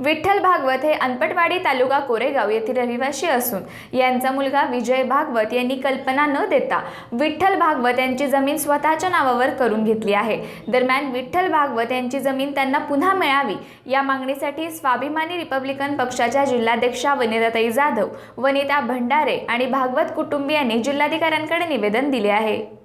विठ्ठल भागवत हे अनपटवाडी तालुका कोरेगाव येथील रहिवासी असून यांचा मुलगा विजय भागवत यांनी कल्पना न देता विठ्ठल भागवत यांची जमीन स्वतःच्या नावावर करून घेतली आहे. दरम्यान विठ्ठल भागवत यांची जमीन त्यांना पुन्हा मिळावी या मागणीसाठी स्वाभिमानी रिपब्लिकन पक्षाच्या जिल्हाध्यक्षा वनिताताई जाधव वनिता भंडारे आणि भागवत कुटुंबियांनी जिल्हाधिकाऱ्यांकडे निवेदन दिले आहे.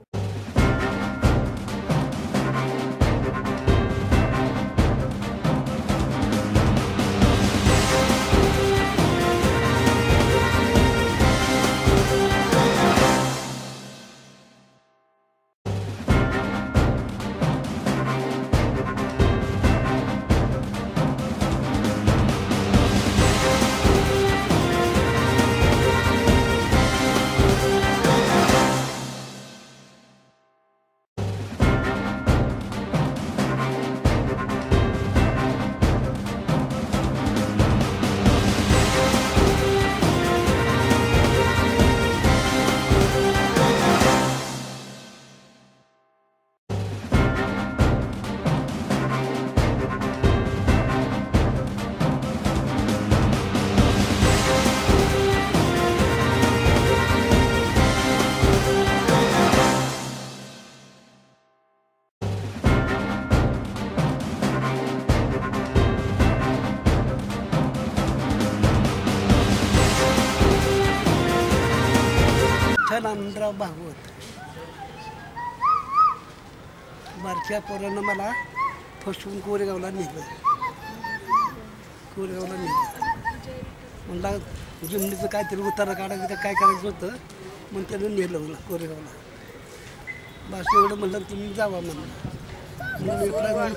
छलानंदराव भागवत. बारक्या पोरानं मला फसवून कोरेगावला नेलं. कोरेगावला नेलं. म्हणला जमिनीचं काहीतरी उतारा काढायचं का काय करायचं होतं? मग त्यानं नेलं मला कोरेगावला. बस एवढं म्हणलं तुम्ही जावा म्हणलं. मग मी आपला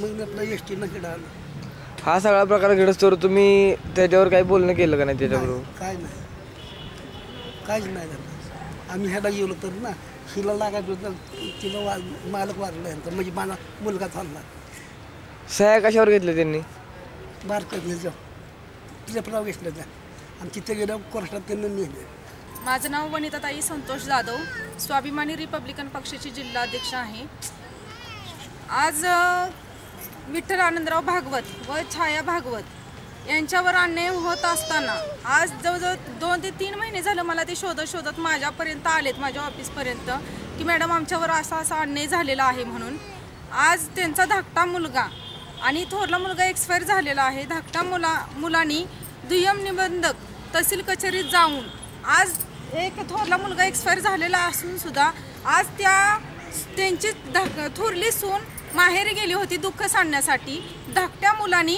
मग मी आपला एस टीनं इकडं आलो. हा सगळा प्रकार घडस्तोवर तुम्ही त्याच्यावर काही बोलणं केलं का नाही त्याच्याबरोबर? काय नाही. काहीच नाही झालं. आम्ही ह्याला गेलो तर ना हिला लागायचं तिला वा मालक यांचा. म्हणजे मला मुलगा चालला. सह्या कशावर घेतल्या त्यांनी? बारकं घेजा तिच्या प्राव घेतलं त्या. आणि तिथे गेलं कोर्टात त्यांना नेले. माझं नाव वनिताताई संतोष जाधव. स्वाभिमानी रिपब्लिकन पक्षाची जिल्हाध्यक्ष आहे. आज विठ्ठल आनंदराव भागवत व छाया भागवत यांच्यावर अन्याय होत असताना आज जवळजवळ दोन ते तीन महिने झालं मला ते शोधत शोधत माझ्यापर्यंत आलेत माझ्या ऑफिसपर्यंत की मॅडम आमच्यावर असा असा अन्याय झालेला आहे म्हणून. आज त्यांचा धाकटा मुलगा आणि थोरला मुलगा एक्सपायर झालेला आहे. धाकटा मुला मुलांनी दुय्यम निबंधक तहसील कचेरीत जाऊन आज एक थोरला मुलगा एक्सपायर झालेला असून सुद्धा आज त्या त्यांची धाक थोरली सून माहेरी गेली होती दुःख सांडण्यासाठी. धाकट्या मुलांनी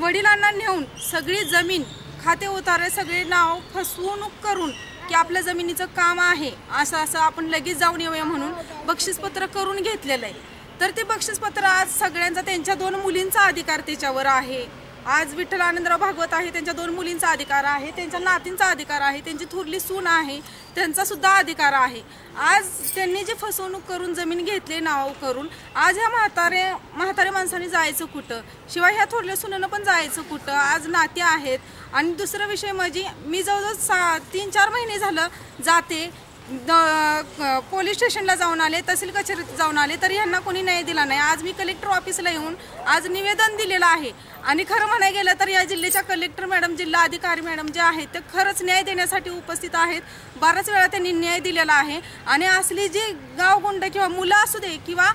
वडिलांना नेऊन सगळी जमीन खाते उतारे सगळे नाव फसवणूक करून की आपल्या जमिनीचं काम आहे असं असं आपण लगेच जाऊन येऊया म्हणून बक्षीसपत्र करून घेतलेलं आहे. तर ते बक्षीसपत्र आज सगळ्यांचा त्यांच्या दोन मुलींचा अधिकार त्याच्यावर आहे. आज विठ्ठल आनंदराव भागवत आहे त्यांच्या दोन मुलींचा अधिकार आहे त्यांच्या नातींचा अधिकार आहे त्यांची थुरली सून आहे त्यांचा सुद्धा अधिकार आहे. आज त्यांनी जी फसवणूक करून जमीन घेतली नाव करून आज ह्या म्हातारे म्हातारे माणसांनी जायचं कुठं? शिवाय ह्या थोरल्या सुनानं पण जायचं कुठं? आज नाते आहेत. आणि दुसरा विषय म्हणजे मी जवळजवळ सा तीन चार महिने झालं जाते द- पोलीस स्टेशनला जाऊन आले तहसील कचेरीत जाऊन आले तरी यांना कोणी न्याय दिला नाही. आज मी कलेक्टर ऑफिसला येऊन आज निवेदन दिलेलं आहे. आणि खरं म्हणाय गेलं तर या जिल्ह्याच्या कलेक्टर मॅडम जिल्हा अधिकारी मॅडम जे आहेत ते खरंच न्याय देण्यासाठी उपस्थित आहेत. बऱ्याच वेळा त्यांनी न्याय दिलेला आहे. आणि असली जी गावगुंड किंवा मुलं असू दे किंवा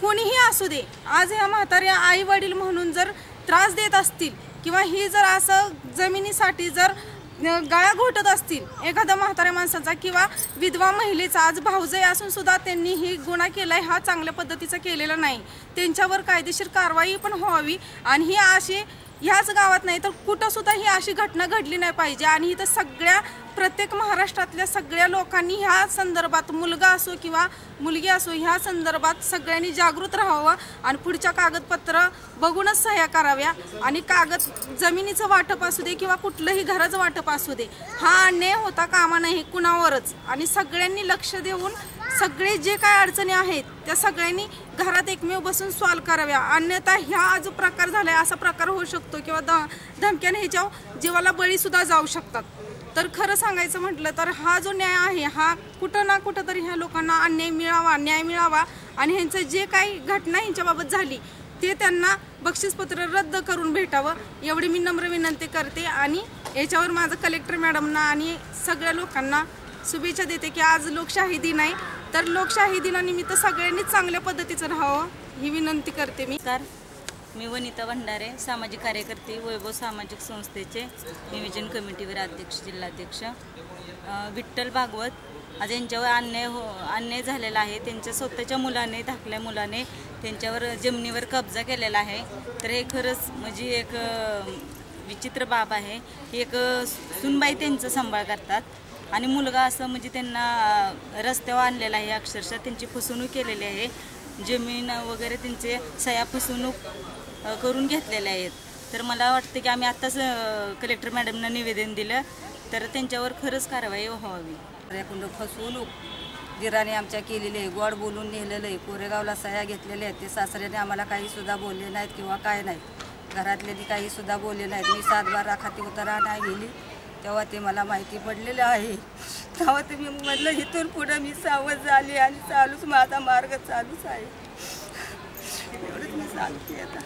कोणीही असू दे आज ह्या म्हाताऱ्या आई वडील म्हणून जर त्रास देत असतील किंवा ही जर असं जमिनीसाठी जर गळा घोटत असतील एखाद्या म्हाताऱ्या माणसाचा किंवा विधवा महिलेचा आज भाऊजय असून सुद्धा त्यांनी ही गुन्हा केला हा चांगल्या पद्धतीचा केलेला नाही. त्यांच्यावर कायदेशीर कारवाई पण व्हावी आणि ही अशी ह्याच गावात नाही तर कुठं सुद्धा ही अशी घटना घडली नाही पाहिजे. आणि इथं सगळ्या प्रत्येक महाराष्ट्रातल्या सगळ्या लोकांनी ह्या संदर्भात मुलगा असो किंवा मुलगी असो ह्या संदर्भात सगळ्यांनी जागृत राहावं आणि पुढच्या कागदपत्र बघूनच सह्या कराव्या. आणि कागद जमिनीचं वाटप असू दे किंवा कुठलंही घराचं वाटप असू दे हा अन्याय होता कामा नाही कुणावरच. आणि सगळ्यांनी लक्ष देऊन सगळे जे काय अडचणी आहेत त्या सगळ्यांनी घरात एकमेव बसून सॉल्व कराव्या. अन्यथा ह्या जो प्रकार झालाय असा प्रकार होऊ शकतो किंवा द धमक्याने ह्याच्या जीवाला बळीसुद्धा जाऊ शकतात. तर खरं सांगायचं म्हटलं तर हा जो न्याय आहे हा कुठं ना कुठं तरी ह्या लोकांना अन्याय मिळावा न्याय मिळावा आणि ह्यांचं जे काही घटना ह्यांच्याबाबत झाली ते त्यांना बक्षीसपत्र रद्द करून भेटावं एवढी मी नम्र विनंती करते आणि याच्यावर माझं कलेक्टर मॅडमना आणि सगळ्या लोकांना शुभेच्छा देते की आज लोकशाही दिन आहे. तर लोकशाही दिनानिमित्त सगळ्यांनी चांगल्या पद्धतीचं राहावं ही विनंती करते मी. कार मी वनिता भंडारे सामाजिक कार्यकर्ते वैभव सामाजिक संस्थेचे नियोजन कमिटीवर अध्यक्ष जिल्हाध्यक्ष. विठ्ठल भागवत आज यांच्यावर अन्याय हो अन्याय झालेला आहे. त्यांच्या स्वतःच्या मुलाने धाकल्या मुलाने त्यांच्यावर जमिनीवर कब्जा केलेला आहे. तर हे खरंच म्हणजे एक विचित्र बाब आहे. ही एक सुनबाई त्यांचं सांभाळ करतात. आणि मुलगा असं म्हणजे त्यांना रस्त्यावर आणलेला आहे. अक्षरशः त्यांची फसवणूक केलेली आहे. जमीन वगैरे त्यांचे सया फसवणूक करून घेतलेल्या आहेत. तर मला वाटतं की आम्ही आत्ताच कलेक्टर मॅडमना निवेदन दिलं. तर त्यांच्यावर खरंच कारवाई व्हावी. रेकुंड फसवणूक दिराने आमच्या केलेली आहे. गोड बोलून नेलेलं आहे. कोरेगावला सह्या घेतलेल्या आहेत. ते सासऱ्याने आम्हाला काहीसुद्धा बोलले नाहीत किंवा काय नाहीत. घरातल्यानी काहीसुद्धा बोलले नाहीत. मी सात बारा खाती उतारा नाही गेली. तेव्हा ते मला माहिती पडलेलं आहे. तेव्हा ते मी म्हटलं इथून पुढं मी सावध झाली आणि चालूच माझा मार्ग चालूच आहे. एवढंच मी सांगते आता.